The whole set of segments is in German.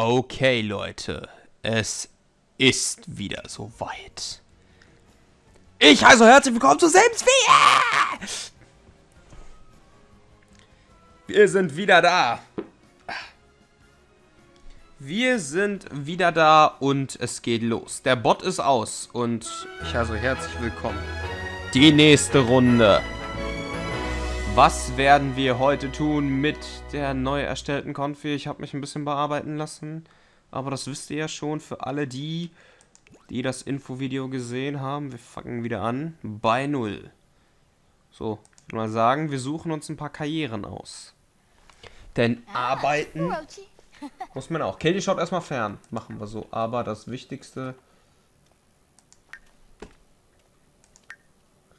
Okay, Leute. Es ist wieder soweit. Ich heiße herzlich willkommen zu Sims 4! Wir sind wieder da. Wir sind wieder da und es geht los. Der Bot ist aus und ich heiße herzlich willkommen. Die nächste Runde. Was werden wir heute tun mit der neu erstellten Konfi? Ich habe mich ein bisschen bearbeiten lassen. Aber das wisst ihr ja schon für alle die, die das Infovideo gesehen haben. Wir fangen wieder an bei Null. So, ich will mal sagen, wir suchen uns ein paar Karrieren aus. Denn arbeiten muss man auch. Kelly schaut erstmal fern. Machen wir so. Aber das Wichtigste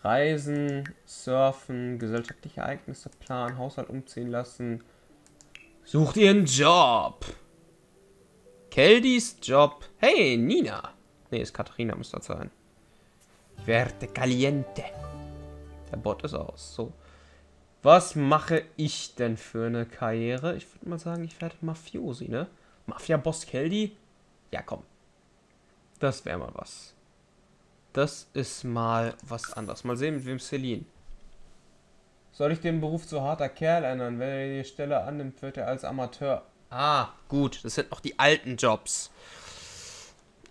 Reisen, Surfen, gesellschaftliche Ereignisse planen, Haushalt umziehen lassen. Sucht ihr einen Job. Keldis Job. Hey, Nina. Ne, ist Katharina, müsste das sein. Ich werde caliente. Der Bot ist aus. So. Was mache ich denn für eine Karriere? Ich würde mal sagen, ich werde Mafiosi, ne? Mafia-Boss Keldi? Ja, komm. Das wäre mal was. Das ist mal was anderes. Mal sehen, mit wem Celine. Soll ich den Beruf zu harter Kerl ändern? Wenn er die Stelle annimmt, wird er als Amateur. Ah, gut. Das sind noch die alten Jobs.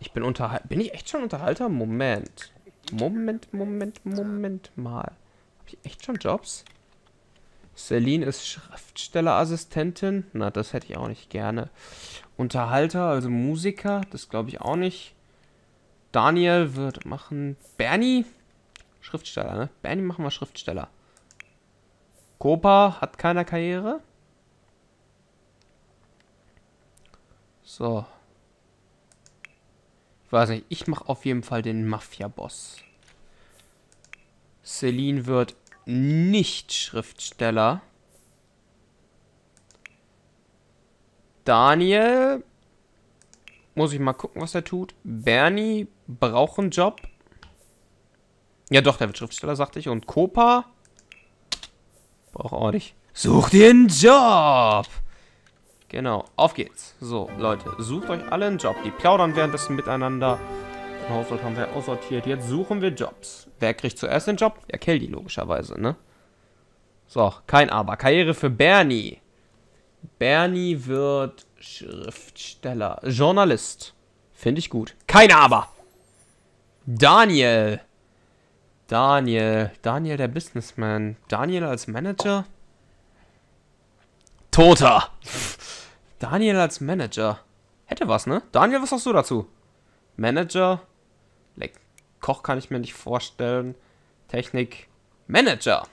Ich bin Unterhalter. Bin ich echt schon Unterhalter? Moment. Moment, Moment, Moment mal. Habe ich echt schon Jobs? Celine ist Schriftstellerassistentin. Na, das hätte ich auch nicht gerne. Unterhalter, also Musiker, das glaube ich auch nicht. Daniel wird machen. Bernie? Schriftsteller, ne? Bernie machen wir Schriftsteller. Kopa hat keine Karriere. So. Ich weiß nicht, ich mache auf jeden Fall den Mafia-Boss. Celine wird nicht Schriftsteller. Daniel muss ich mal gucken, was er tut. Bernie braucht einen Job. Ja doch, der wird Schriftsteller, sagte ich. Und Copa braucht auch nicht. Such dir einen Job! Genau, auf geht's. So, Leute, sucht euch alle einen Job. Die plaudern währenddessen miteinander. Den Haushalt haben wir aussortiert. Jetzt suchen wir Jobs. Wer kriegt zuerst den Job? Ja, Kelly logischerweise, ne? So, kein Aber. Karriere für Bernie. Bernie wird Schriftsteller. Journalist. Finde ich gut. Kein Aber. Daniel. Daniel. Daniel, der Businessman. Daniel als Manager. Toter. Daniel als Manager. Hätte was, ne? Daniel, was sagst du dazu? Manager. Like, Koch kann ich mir nicht vorstellen. Technik. Manager.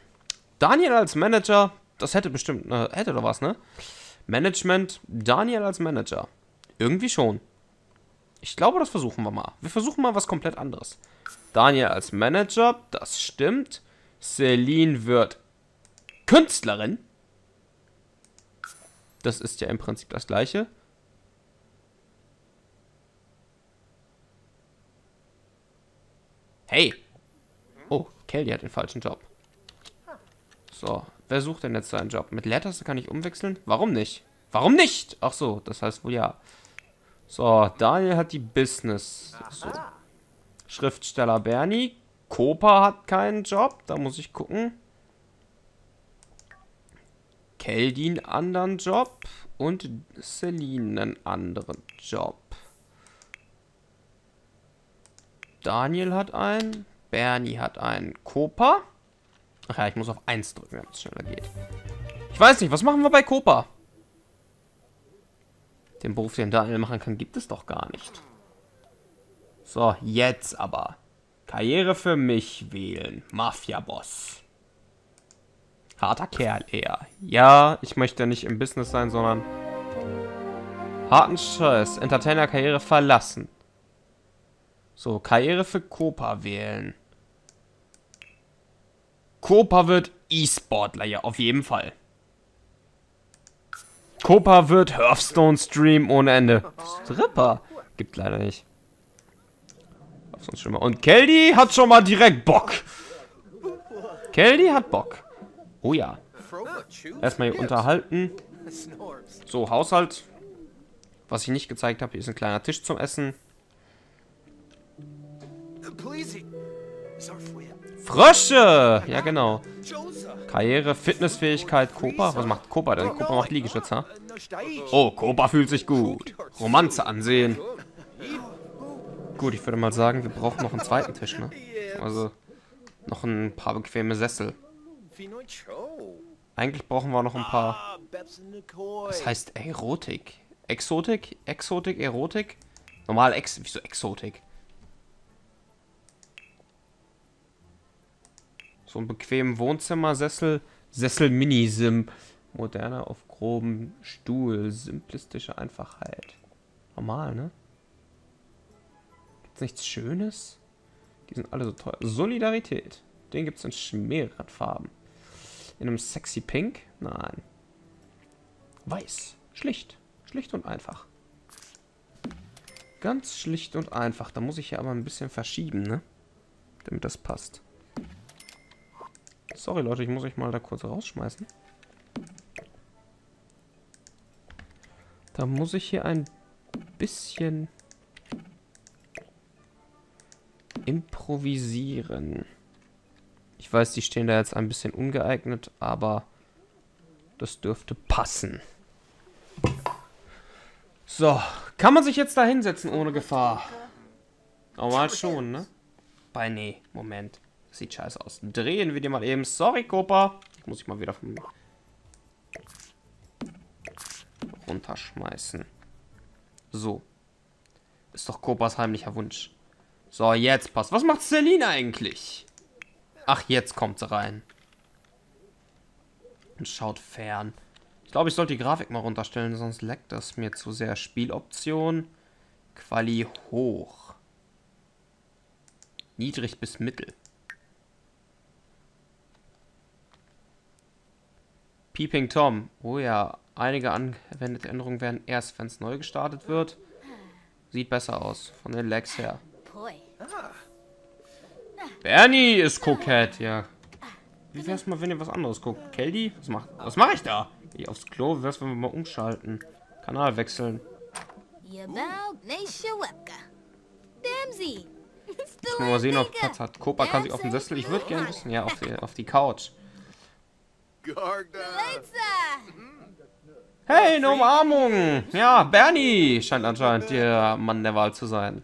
Daniel als Manager. Das hätte bestimmt, äh, hätte doch was, ne? Management, Daniel als Manager. Irgendwie schon. Ich glaube, das versuchen wir mal. Wir versuchen mal was komplett anderes. Daniel als Manager, das stimmt. Celine wird Künstlerin. Das ist ja im Prinzip das gleiche. Hey. Oh, Kelly hat den falschen Job. So, Wer sucht denn jetzt seinen Job? Mit Leertaste kann ich umwechseln? Warum nicht? Warum nicht? Ach so, das heißt wohl ja. So, Daniel hat die Business. So. Schriftsteller Bernie. Kopa hat keinen Job. Da muss ich gucken. Keldin anderen Job. Und Celine einen anderen Job. Daniel hat einen. Bernie hat einen. Kopa. Ach ja, ich muss auf 1 drücken, damit es schneller geht. Ich weiß nicht, was machen wir bei Copa? Den Beruf, den Daniel machen kann, gibt es doch gar nicht. So, jetzt aber. Karriere für mich wählen. Mafia-Boss. Harter Kerl eher. Ja, ich möchte nicht im Business sein, sondern harten Stress. Entertainer-Karriere verlassen. So, Karriere für Copa wählen. Copa wird E-Sportler, ja, auf jeden Fall. Copa wird Hearthstone-Stream ohne Ende. Stripper. Gibt leider nicht. Und Kelly hat schon mal direkt Bock. Kelly hat Bock. Oh ja. Erstmal hier unterhalten. So, Haushalt. Was ich nicht gezeigt habe, hier ist ein kleiner Tisch zum Essen. Frösche! Ja, genau. Karriere, Fitnessfähigkeit, Kopa. Was macht Kopa denn? Kopa macht Liegestütze. Oh, Kopa fühlt sich gut. Romanze ansehen. Gut, ich würde mal sagen, wir brauchen noch einen zweiten Tisch, ne? Also, noch ein paar bequeme Sessel. Eigentlich brauchen wir noch ein paar... Was heißt Erotik? Exotik? Exotik, Erotik? Normal Ex... Wieso Exotik? So ein bequemen Wohnzimmersessel. Sessel Mini-Sim. Moderner auf grobem Stuhl. Simplistische Einfachheit. Normal, ne? Gibt's nichts Schönes? Die sind alle so teuer. Solidarität. Den gibt es in mehreren Farben. In einem sexy Pink? Nein. Weiß. Schlicht. Schlicht und einfach. Ganz schlicht und einfach. Da muss ich ja aber ein bisschen verschieben, ne? Damit das passt. Sorry, Leute, ich muss euch mal da kurz rausschmeißen. Da muss ich hier ein bisschen improvisieren. Ich weiß, die stehen da jetzt ein bisschen ungeeignet, aber das dürfte passen. So, kann man sich jetzt da hinsetzen ohne Gefahr? Normal schon, ne? Bei nee, Moment. Sieht scheiße aus. Drehen wir die mal eben. Sorry. Ich muss ich mal wieder vom runterschmeißen. So. Ist doch Kopas heimlicher Wunsch. So, jetzt passt. Was macht Celine eigentlich? Ach, jetzt kommt sie rein. Und schaut fern. Ich glaube, ich sollte die Grafik mal runterstellen, sonst leckt das mir zu sehr. Spieloption. Quali hoch. Niedrig bis mittel. Peeping Tom. Oh ja, einige angewendete Änderungen werden erst, wenn es neu gestartet wird. Sieht besser aus, von den Lags her. Bernie ist kokett, ja. Wie wär's mal, wenn ihr was anderes guckt? Kelly? Was macht. Was mache ich da? Ich aufs Klo, wie wär's, wenn wir mal umschalten? Kanal wechseln. Muss mal sehen, ob Platz hat. Kopa kann sich auf den Sessel. Ich würde gerne wissen. Ja, auf die, auf die Couch. Hey, eine Umarmung! Ja, Bernie scheint anscheinend der Mann der Wahl zu sein.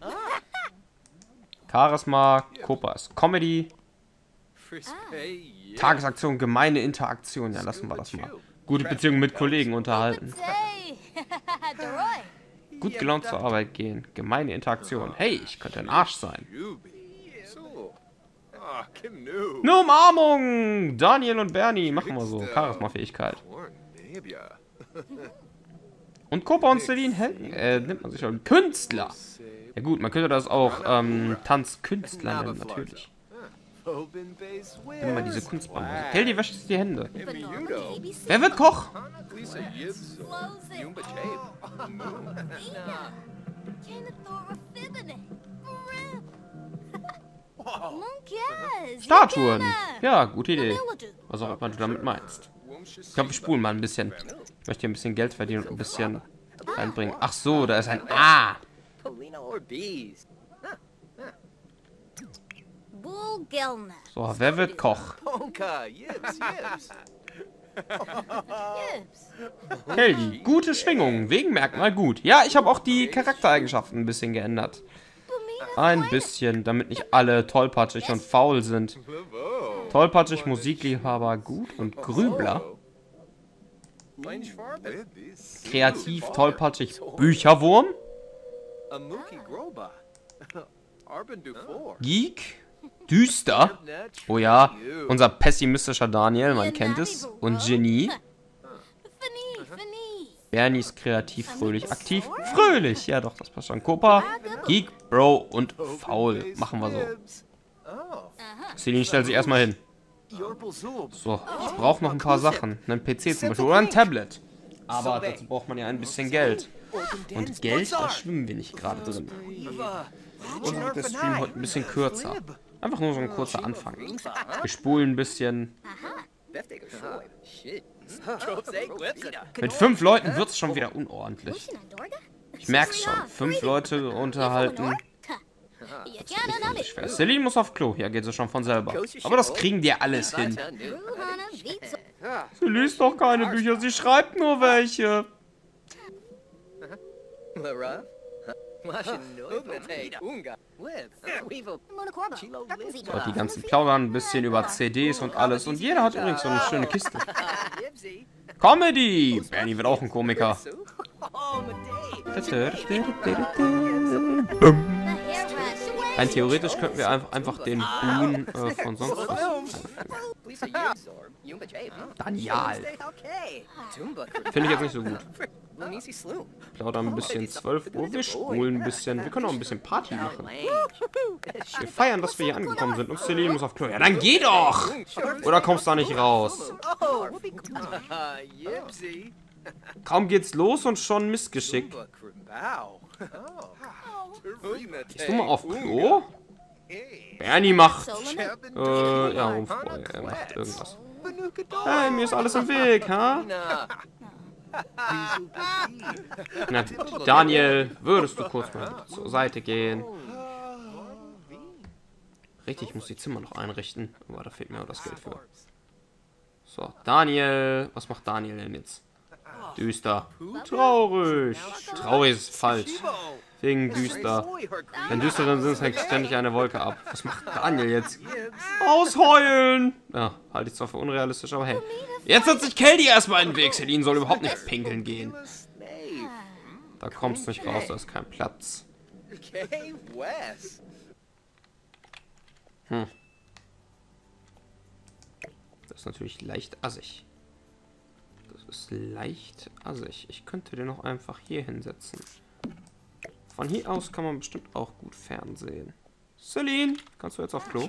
Charisma, Kopas, Comedy. Tagesaktion, gemeine Interaktion. Ja, lassen wir das mal. Gute Beziehung mit Kollegen unterhalten. Gut gelaunt zur Arbeit gehen. Gemeine Interaktion. Hey, ich könnte ein Arsch sein. Eine Umarmung! Daniel und Bernie, machen wir so. Charisma-Fähigkeit. Und Kopa und Celine Helden, äh, nimmt man sich schon. Künstler! Ja gut, man könnte das auch ähm, Tanzkünstler nennen, natürlich. Immer diese Kunstbahn. Kelly wäscht sich die Hände. Wer wird Koch? Statuen. Ja, gute Idee. Was auch immer du damit meinst. Ich glaube, wir spulen mal ein bisschen. Ich möchte hier ein bisschen Geld verdienen und ein bisschen reinbringen. Ach so, da ist ein A. So, wer wird Koch? Kelly, gute Schwingungen, wegen Merkmal gut. Ja, ich habe auch die Charaktereigenschaften ein bisschen geändert. Ein bisschen, damit nicht alle tollpatschig und faul sind. Tollpatschig, Musikliebhaber, gut und Grübler. Kreativ, tollpatschig, Bücherwurm. Geek, düster. Oh ja, unser pessimistischer Daniel, man kennt es. Und Genie. Bernie ist kreativ, fröhlich, aktiv. Fröhlich! Ja doch, das passt schon. Copa, Geek, Bro und Faul. Machen wir so. Celine stellt sich erstmal hin. So, ich brauche noch ein paar Sachen. Einen PC zum Beispiel oder ein Tablet. Aber dazu braucht man ja ein bisschen Geld. Und Geld, da schwimmen wir nicht gerade drin. Und der Stream heute ein bisschen kürzer. Einfach nur so ein kurzer Anfang. Wir spulen ein bisschen. Mit fünf Leuten wird es schon wieder unordentlich. Ich merk's schon. Fünf Leute unterhalten. Das ist schwer. Celine muss auf Klo. Ja, geht sie schon von selber. Aber das kriegen die alles hin. Sie liest doch keine Bücher, sie schreibt nur welche. So, die ganzen plaudern ein bisschen über CDs und alles. Und jeder hat übrigens so eine schöne Kiste. Comedy! Bernie wird auch ein Komiker. Rein theoretisch könnten wir einfach, einfach den Boon äh, von sonst was Daniel. Finde ich jetzt nicht so gut. Plaudern ein bisschen 12 Uhr, wir spulen ein bisschen. Wir können auch ein bisschen Party machen. Wir feiern, dass wir hier angekommen sind. Und Celine muss auf Klo. Ja, dann geh doch! Oder kommst du da nicht raus? Kaum geht's los und schon Missgeschick. Gehst du mal auf Klo? Bernie macht. Äh, ja, Rumfreude. Er macht irgendwas. Hey, mir ist alles im Weg, ha? Na, Daniel, würdest du kurz mal zur Seite gehen? Richtig, ich muss die Zimmer noch einrichten. Aber da fehlt mir auch das Geld für. So, Daniel. Was macht Daniel denn jetzt? Düster. Traurig. Traurig ist falsch. Wegen düster. Wenn düsteren sind, hängt ständig eine Wolke ab. Was macht Daniel jetzt? Ausheulen! Ja, halte ich zwar für unrealistisch, aber hey. Jetzt hat sich Kelly erstmal in den Weg. Celine soll überhaupt nicht pinkeln gehen. Da kommst du nicht raus, da ist kein Platz. Hm. Das ist natürlich leicht assig. Das ist leicht assig. Ich könnte den noch einfach hier hinsetzen. Von hier aus kann man bestimmt auch gut fernsehen. Celine, kannst du jetzt auf Klo?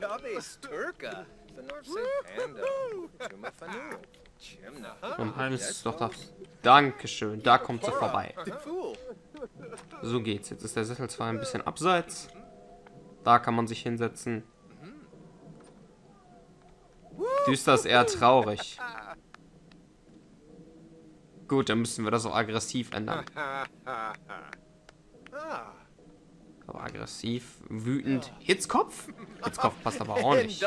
Und eines ist doch das. Dankeschön, da kommt sie vorbei. So geht's. Jetzt ist der Sessel zwar ein bisschen abseits. Da kann man sich hinsetzen. Düster ist eher traurig. Gut, dann müssen wir das so aggressiv ändern. Aggressiv, wütend. Hitzkopf? Hitzkopf passt aber auch nicht.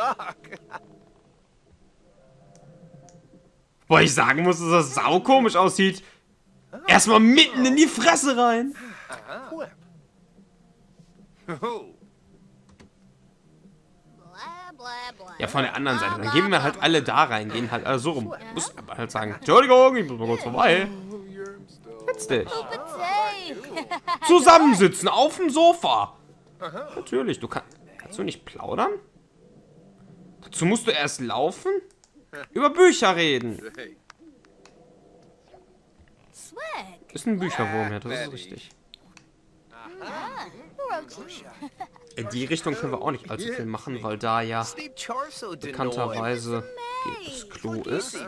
Wo ich sagen muss, dass das saukomisch aussieht. Erstmal mitten in die Fresse rein. Ja, von der anderen Seite. Dann gehen wir halt alle da rein, gehen halt alle so rum. Muss aber halt sagen, Entschuldigung, ich muss mal kurz vorbei. Setz dich. Zusammensitzen auf dem Sofa. Natürlich, du kannst. Kannst du nicht plaudern? Dazu musst du erst laufen? Über Bücher reden. Ist ein Bücherwurm, ja, das ist richtig. In die Richtung können wir auch nicht allzu viel machen, weil da ja bekannterweise das Klo ist.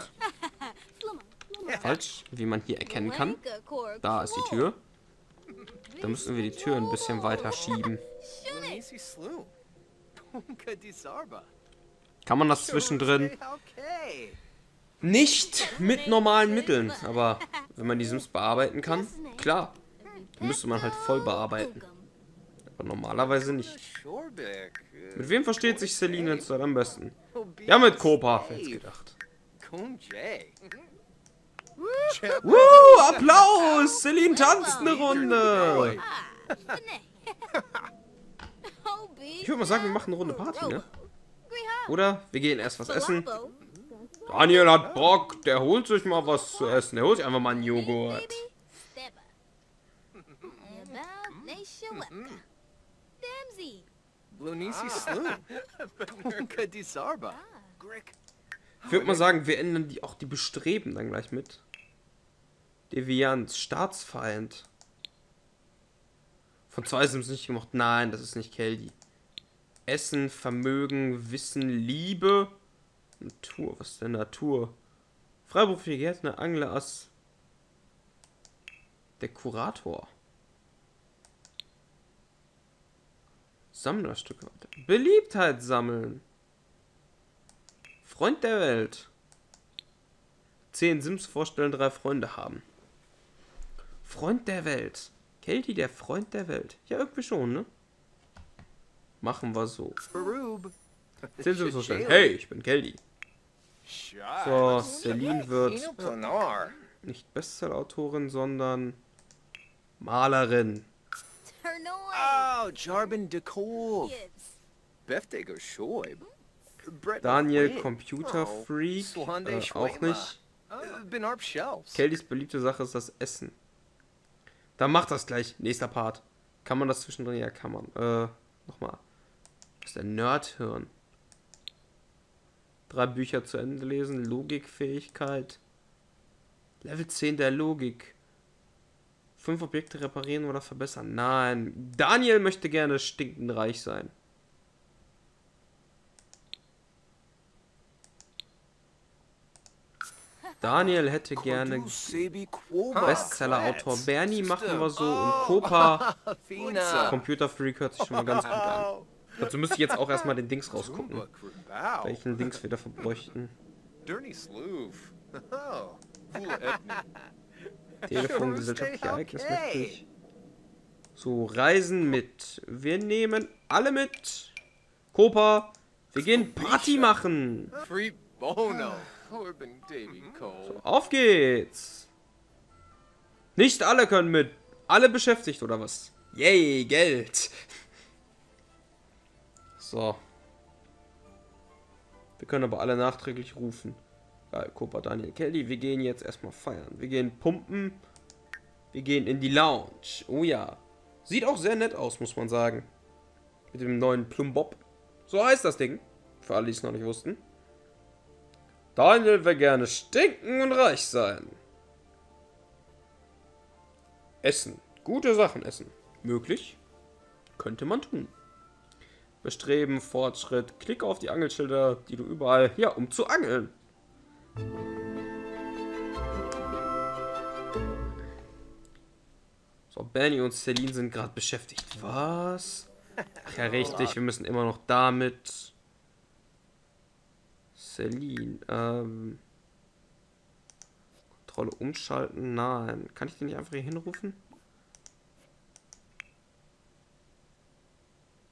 Falsch, wie man hier erkennen kann. Da ist die Tür. Da müssen wir die Tür ein bisschen weiter schieben. Kann man das zwischendrin? Nicht mit normalen Mitteln, aber wenn man die Sims bearbeiten kann, klar. Müsste man halt voll bearbeiten. Aber normalerweise nicht. Mit wem versteht sich Celine jetzt am besten? Ja, mit Copa, hätte gedacht. Woo, Applaus! Celine tanzt eine Runde. Ich würde mal sagen, wir machen eine Runde Party, ne? Oder wir gehen erst was essen. Daniel hat Bock, der holt sich mal was zu essen. Der holt sich einfach mal einen Joghurt. Ich würde mal sagen, wir ändern die auch die Bestreben dann gleich mit. Deviant, Staatsfeind. Von zwei Sims nicht gemacht. Nein, das ist nicht Kelly. Essen, Vermögen, Wissen, Liebe. Natur, was ist denn Natur? Freiberufliche Gärtner, Angler, Ass. Der Kurator. Sammlerstücke. Beliebtheit sammeln. Freund der Welt. Zehn Sims vorstellen, drei Freunde haben. Freund der Welt. Kelty, der Freund der Welt. Ja, irgendwie schon, ne? Machen wir so. Baroob. Sind Sie so schnell? Hey, ich bin Kelty. So, Celine wird nicht Bestsellerautorin, sondern Malerin. Oh, Jarbin de Daniel, Wait. Computer Freak, Swande äh, auch nicht. Kellys beliebte Sache ist das Essen. Dann macht das gleich. Nächster Part. Kann man das zwischendrin? Ja, kann man. Äh, nochmal. Was ist der Nerdhirn? Drei Bücher zu Ende lesen. Logikfähigkeit. Level 10 der Logik. Fünf Objekte reparieren oder verbessern. Nein. Daniel möchte gerne stinkend reich sein. Daniel hätte gerne Quoba. Bestseller-Autor Bernie machen wir so und Copa Fina. Computer Freak hört sich schon mal ganz gut an. Dazu müsste ich jetzt auch erstmal den Dings rausgucken. Welchen Dings wir dafür bräuchten. Oh. Telefon, gesellschaftliche Ereignis möglich. So, Reisen mit. Wir nehmen alle mit. Copa, wir gehen Party machen. Free Bono. Corbin Davy Cole. Auf geht's. Nicht alle können mit. Alle beschäftigt oder was? Yay, Geld. So. Wir können aber alle nachträglich rufen. Geil, Copa, Daniel, Kelly. Wir gehen jetzt erstmal feiern. Wir gehen pumpen. Wir gehen in die Lounge. Oh ja. Sieht auch sehr nett aus, muss man sagen. Mit dem neuen Plumbob. So heißt das Ding. Für alle, die es noch nicht wussten. Daniel will gerne stinken und reich sein. Essen. Gute Sachen essen. Möglich. Könnte man tun. Bestreben, Fortschritt. Klick auf die Angelschilder, die du überall... Ja, um zu angeln. So, Benny und Celine sind gerade beschäftigt. Was? Ach ja, richtig. Wir müssen immer noch damit... Celine, ähm... Kontrolle umschalten? Nein. Kann ich den nicht einfach hier hinrufen?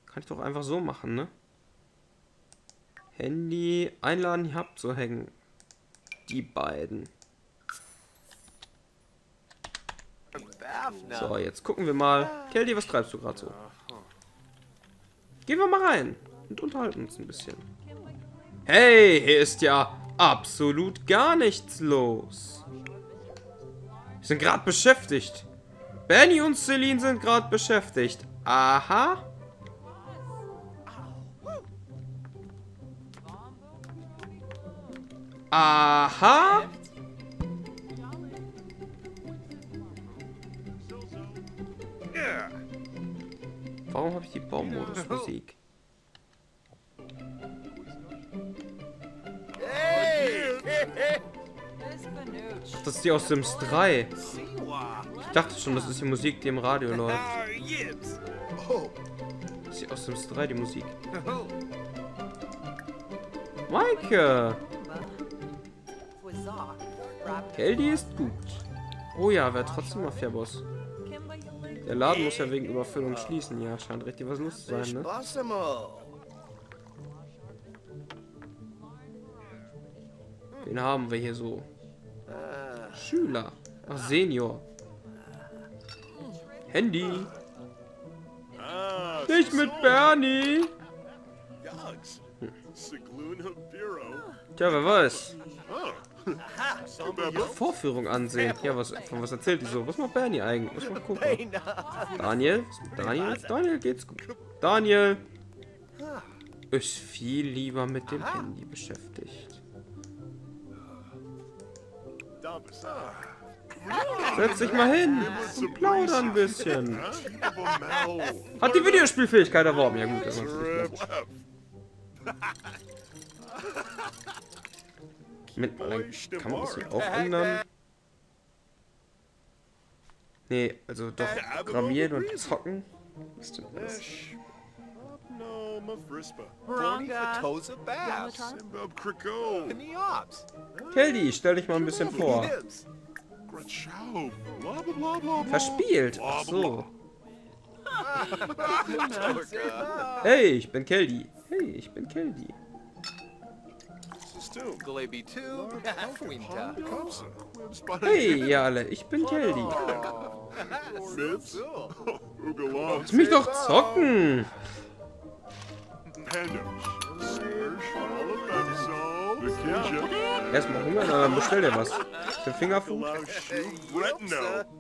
Kann ich doch einfach so machen, ne? Handy einladen, hier abzuhängen. Die beiden. So, jetzt gucken wir mal. Kelly, was treibst du gerade so? Gehen wir mal rein und unterhalten uns ein bisschen. Hey, hier ist ja absolut gar nichts los. Wir sind gerade beschäftigt. Benny und Celine sind gerade beschäftigt. Aha. Aha. Warum habe ich die Baummodus-Musik? Das ist die aus Sims 3. Ich dachte schon, das ist die Musik, die im Radio läuft. Das ist die aus Sims 3, die Musik. Maike! Keldy ist gut. Oh ja, wer trotzdem Mafia-Boss. Der Laden muss ja wegen Überfüllung schließen. Ja, scheint richtig was los zu sein, ne? Wen haben wir hier so? Schüler. Ach, Senior. Handy. Nicht mit Bernie. Tja, wer weiß. Vorführung ansehen. Ja, was, von was erzählt die so? Was macht Bernie eigentlich? Was macht Copa? Daniel? Daniel? Daniel geht's gut. Daniel ist viel lieber mit dem Handy beschäftigt. Setz dich mal hin und plauder ein bisschen. Hat die Videospielfähigkeit erworben. Ja gut, das dann kann man das hier auch ändern? Nee, also doch programmieren und zocken. Was denn das? Brony Fatosa Bass. Neops. Kelly, stell dich mal ein bisschen vor. Verspielt. Ach so. Hey, ich bin Keldy. Hey, ich bin Keldy. Glaby 2, Quinta. Hey, ihr alle, ich bin cool. Lass mich doch zocken. Erstmal Hunger, dann bestell dir was. Den Fingerfood.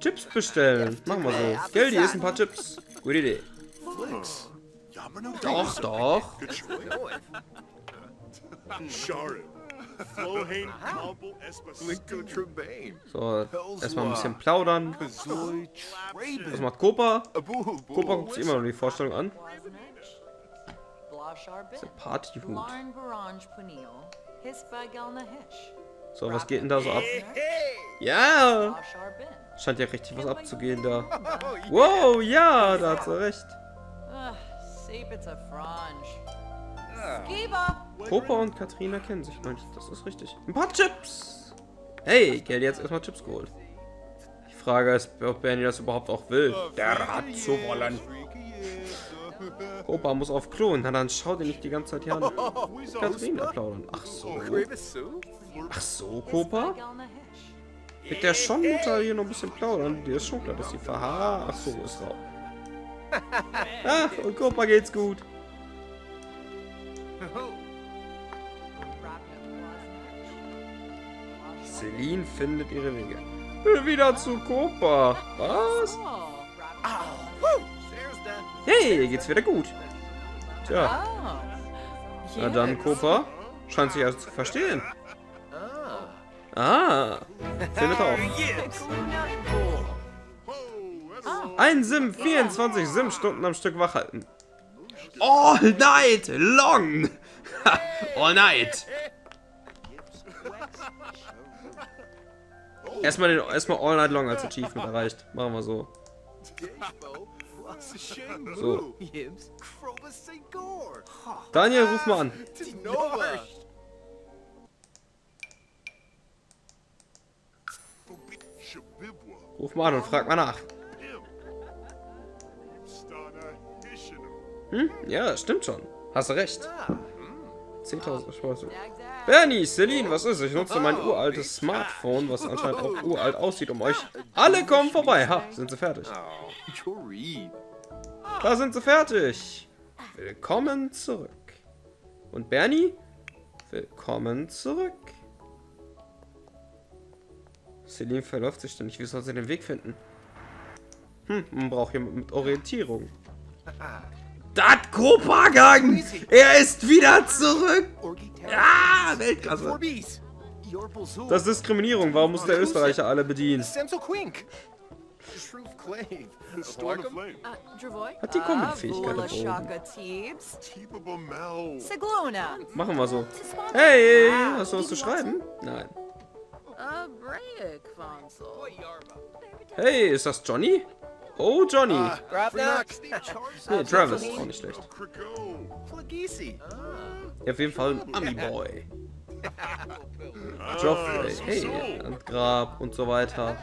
Chips bestellen. Machen wir so. Geldi, isst ein paar Chips. Gute Idee. Doch, doch. So, erstmal ein bisschen plaudern. Was macht Kopa? Kopa guckt sich immer noch die Vorstellung an. Blasharbin, Partyhut. So, was geht denn da so ab? Ja! Scheint ja richtig was abzugehen da. Wow, ja, da hat sie recht. Skiba, Kopa und Katrina kennen sich noch nicht. Das ist richtig. Ein paar Chips! Hey, Geld jetzt erstmal Chips geholt. Die Frage ist, ob Bernie das überhaupt auch will. Der hat zu wollen. Kopa muss auf Klo. Na dann schau dir nicht die ganze Zeit hier an. Katrina plaudern. Ach so. Gravis Sue? Ach so, Kopa? Mit der Schonmutter hier noch ein bisschen plaudern. Dir ist schon klar, dass sie verha... Ach so, ist raus. Ach, und Kopa geht's gut. Celine findet ihre Wege. Will wieder zu Kopa. Was? Hey, geht's wieder gut. Tja, oh, na dann, Kopa. Scheint sich also zu verstehen. Ah. Ah, findet auch. Ein Sim, 24 Sim-Stunden am Stück wachhalten. All night long. All night. Erstmal, den, erstmal All Night Long als Achievement erreicht. Machen wir so. So. Daniel, ruf mal an. Ruf mal an und frag mal nach. Hm? Ja, stimmt schon. Hast du recht. 10.000 Spaß. Bernie, Celine, was ist? Ich nutze mein uraltes Smartphone, was anscheinend auch uralt aussieht, um euch. Alle kommen vorbei. Ha, sind sie fertig. Oh. Da sind sie fertig. Willkommen zurück. Und Bernie? Willkommen zurück. Celine verläuft sich ständig. Wie soll sie den Weg finden? Hm, man braucht jemanden mit Orientierung. Dat Kopagang! Er ist wieder zurück! Ja, Weltklasse. Das ist Diskriminierung. Warum muss der Österreicher alle bedienen? Uh, Hat die Comic-Fähigkeit Sigluna, Machen wir so. Hey, hast du was zu schreiben? Nein. Hey, ist das Johnny? Oh, Johnny. Grabnak. Nee, Travis, auch nicht schlecht. Ja, auf jeden Fall ein Ami-Boy. Joffrey, hey, und Grab und so weiter.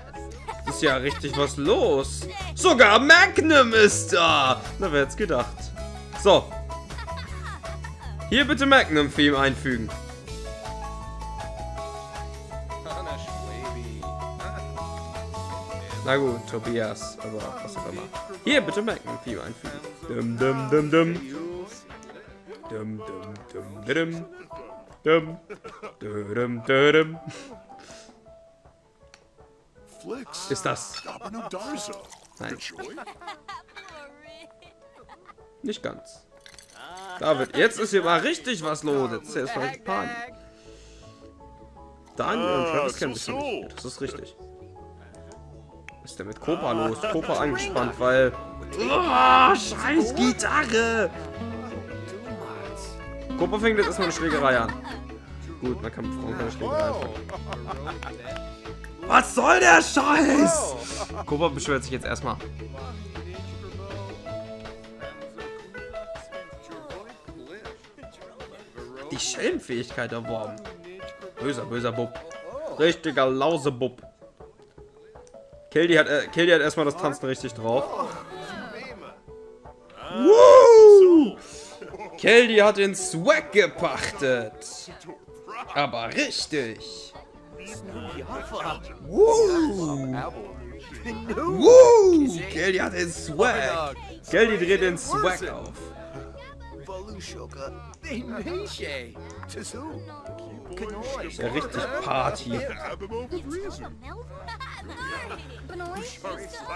Ist ja richtig was los. Sogar Magnum ist da. Na, wer hätte gedacht. So. Hier bitte Magnum-Theme einfügen. Na gut, Tobias, aber was auch immer. Hier bitte Magnum-Theme einfügen. Dum, dum, dum, dum. Dum, dum, dum, dum. Dum, dum, dum. Ist das? Nein. Nicht ganz. David, jetzt ist hier mal richtig was los. Jetzt ist erstmal Panik. Daniel und Travis kennen sich nicht. Das ist richtig. Was ist denn mit Copa los? Copa angespannt, weil... Oh, scheiß Gitarre! Copa fängt jetzt erstmal eine Schlägerei an. Gut, man kann mit Frauen keine Schlägerei anfangen. Was soll der Scheiß? Copa beschwert sich jetzt erstmal. Die Schellenfähigkeit erworben. Böser, böser Bub. Richtiger Lausebub. Kelly hat, äh, Kelly hat erstmal das Tanzen richtig drauf. Woo! Kelly hat den Swag gepachtet. Aber richtig. Woo! Woo! Kelly hat den Swag. Kelly dreht den Swag auf. Ja richtig Party.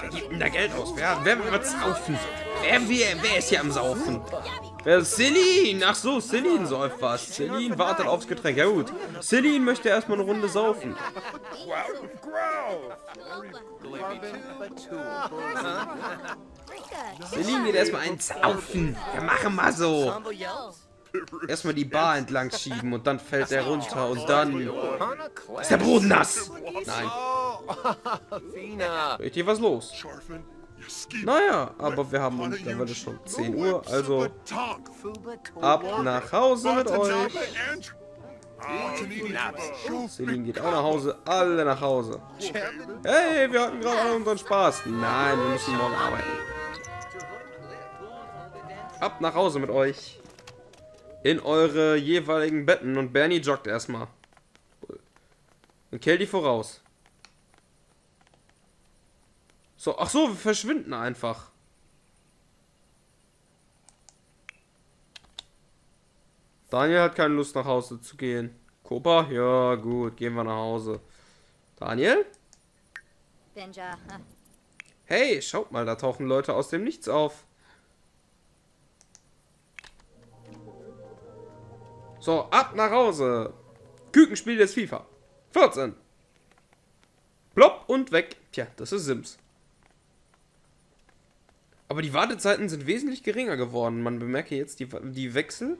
Wer gibt denn da Geld aus? Wer, wer wird saufen? Wer, wer, wer ist hier am Saufen? Wer ist Celine? Ach so, Celine säuft was. Celine wartet aufs Getränk. Ja gut. Celine möchte erstmal eine Runde saufen. Celine geht erstmal einen saufen. Ja, machen mal so. Erstmal die Bar entlang schieben und dann fällt er runter und dann ist der Boden nass. Nein. Richtig was los. Naja, aber wir haben uns, da wird es schon 10 Uhr, also ab nach Hause mit euch. Celine geht auch nach Hause, alle nach Hause. Hey, wir hatten gerade unseren Spaß. Nein, wir müssen morgen arbeiten. Ab nach Hause mit euch. In eure jeweiligen Betten und Bernie joggt erstmal. Und Kelly voraus. So, ach so, wir verschwinden einfach. Daniel hat keine Lust nach Hause zu gehen. Kopa? Ja, gut, gehen wir nach Hause. Daniel? Benja, huh? Hey, schaut mal, da tauchen Leute aus dem Nichts auf. So, ab nach Hause. Kükenspiel des FIFA. 14. Plopp und weg. Tja, das ist Sims. Aber die Wartezeiten sind wesentlich geringer geworden. Man bemerke jetzt die, die Wechsel